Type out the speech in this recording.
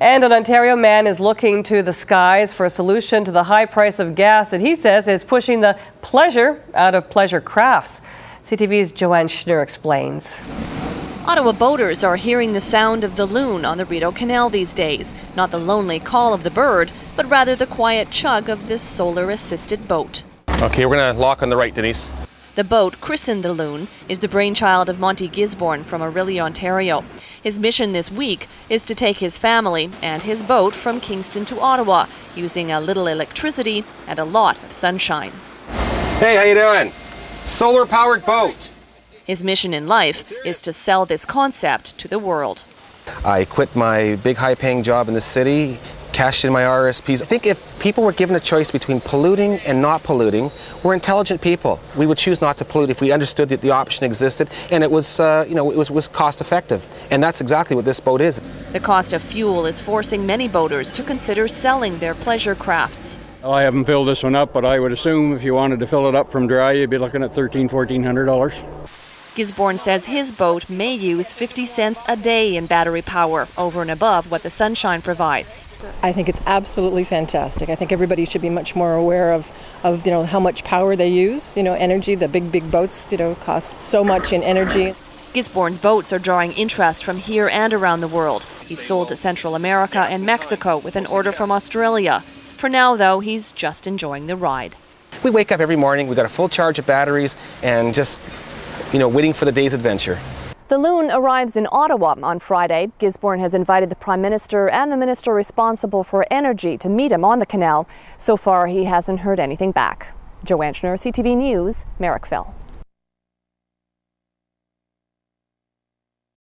And an Ontario man is looking to the skies for a solution to the high price of gas that he says is pushing the pleasure out of pleasure crafts. CTV's Joanne Schnurr explains. Ottawa boaters are hearing the sound of the loon on the Rideau Canal these days. Not the lonely call of the bird, but rather the quiet chug of this solar assisted boat. Okay, we're going to lock on the right, Denise. The boat, christened the Loon, is the brainchild of Monty Gisborne from Orillia, Ontario. His mission this week is to take his family and his boat from Kingston to Ottawa using a little electricity and a lot of sunshine. Hey, how you doing? Solar powered boat. His mission in life is to sell this concept to the world. I quit my big high paying job in the city cashed in my RSPs. I think if people were given a choice between polluting and not polluting, we're intelligent people. We would choose not to pollute if we understood that the option existed and it was, uh, you know, it was, was cost effective. And that's exactly what this boat is. The cost of fuel is forcing many boaters to consider selling their pleasure crafts. Well, I haven't filled this one up, but I would assume if you wanted to fill it up from dry, you'd be looking at $1,300, $1,400. Gisborne says his boat may use 50 cents a day in battery power over and above what the sunshine provides. I think it's absolutely fantastic. I think everybody should be much more aware of, of you know how much power they use. You know, energy. The big big boats you know cost so much in energy. Gisborne's boats are drawing interest from here and around the world. He's sold to Central America and Mexico with an order from Australia. For now, though, he's just enjoying the ride. We wake up every morning, we've got a full charge of batteries, and just you know, waiting for the day's adventure. The Loon arrives in Ottawa on Friday. Gisborne has invited the Prime Minister and the Minister responsible for energy to meet him on the canal. So far, he hasn't heard anything back. Joanne Schnurr, CTV News, Merrickville.